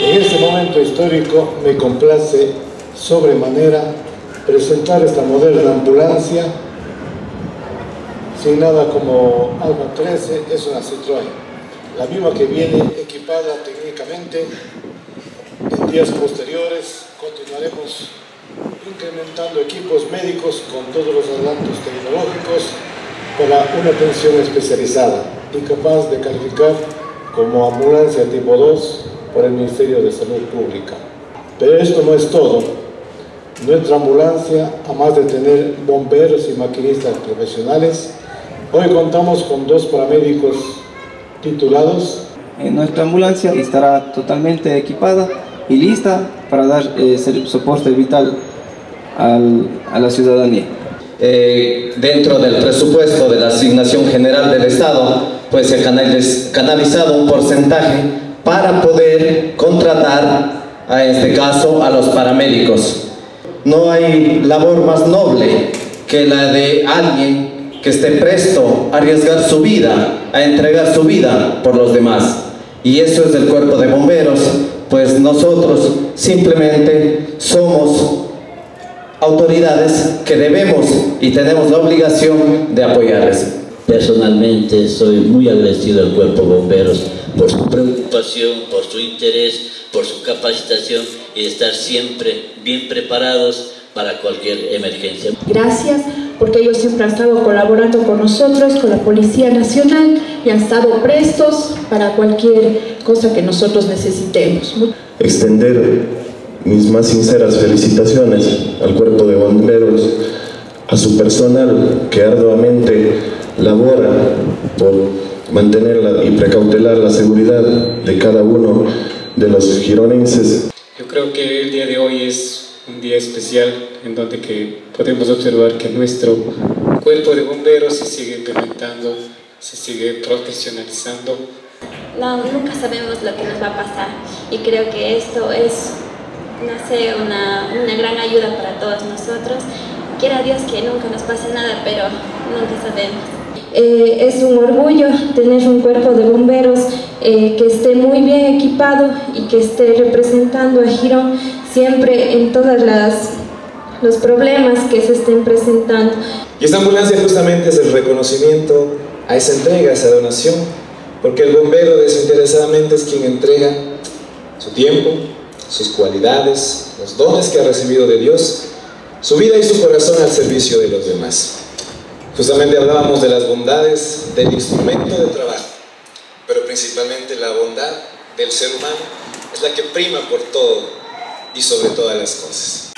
En este momento histórico me complace sobremanera presentar esta moderna ambulancia nada como Alma 13, es una Citroën, la misma que viene equipada técnicamente. En días posteriores continuaremos incrementando equipos médicos con todos los adelantos tecnológicos para una atención especializada y capaz de calificar como ambulancia tipo 2 por el Ministerio de Salud Pública. Pero esto no es todo. Nuestra ambulancia, además de tener bomberos y maquinistas profesionales, Hoy contamos con dos paramédicos titulados. En nuestra ambulancia estará totalmente equipada y lista para dar eh, soporte vital a la ciudadanía. Eh, dentro del presupuesto de la asignación general del Estado, pues se ha canalizado un porcentaje para poder contratar, a este caso, a los paramédicos. No hay labor más noble que la de alguien que esté presto a arriesgar su vida, a entregar su vida por los demás. Y eso es del cuerpo de bomberos, pues nosotros simplemente somos autoridades que debemos y tenemos la obligación de apoyarles. Personalmente soy muy agradecido al cuerpo de bomberos por su preocupación, por su interés, por su capacitación y estar siempre bien preparados para cualquier emergencia. Gracias porque ellos siempre han estado colaborando con nosotros, con la Policía Nacional y han estado prestos para cualquier cosa que nosotros necesitemos. Extender mis más sinceras felicitaciones al cuerpo de bomberos, a su personal que arduamente labora por mantener y precautelar la seguridad de cada uno de los gironenses. Yo creo que el día de hoy es un día especial en donde que podemos observar que nuestro cuerpo de bomberos se sigue implementando, se sigue profesionalizando. No, nunca sabemos lo que nos va a pasar y creo que esto es nace una, una gran ayuda para todos nosotros. Quiera Dios que nunca nos pase nada, pero nunca sabemos. Eh, es un orgullo tener un cuerpo de bomberos eh, que esté muy bien equipado y que esté representando a Girón siempre en todas las los problemas que se estén presentando. Y esta ambulancia justamente es el reconocimiento a esa entrega, a esa donación, porque el bombero desinteresadamente es quien entrega su tiempo, sus cualidades, los dones que ha recibido de Dios, su vida y su corazón al servicio de los demás. Justamente hablábamos de las bondades del instrumento de trabajo, pero principalmente la bondad del ser humano es la que prima por todo y sobre todas las cosas.